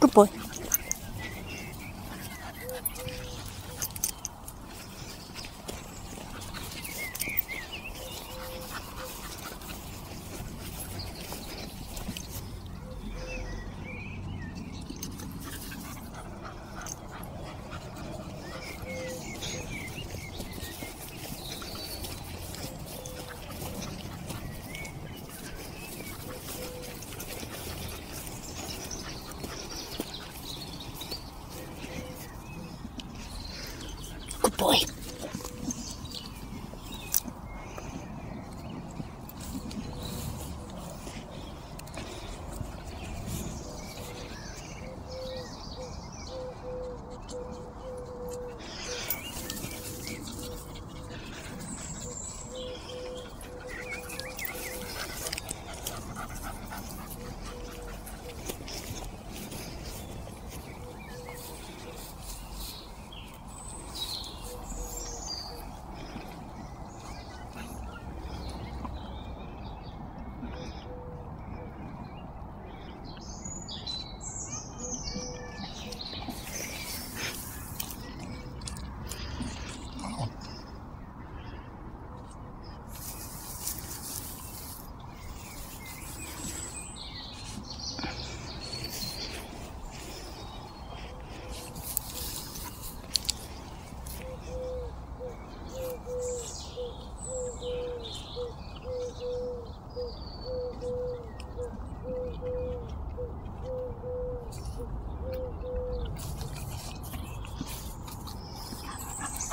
propõe. Boy.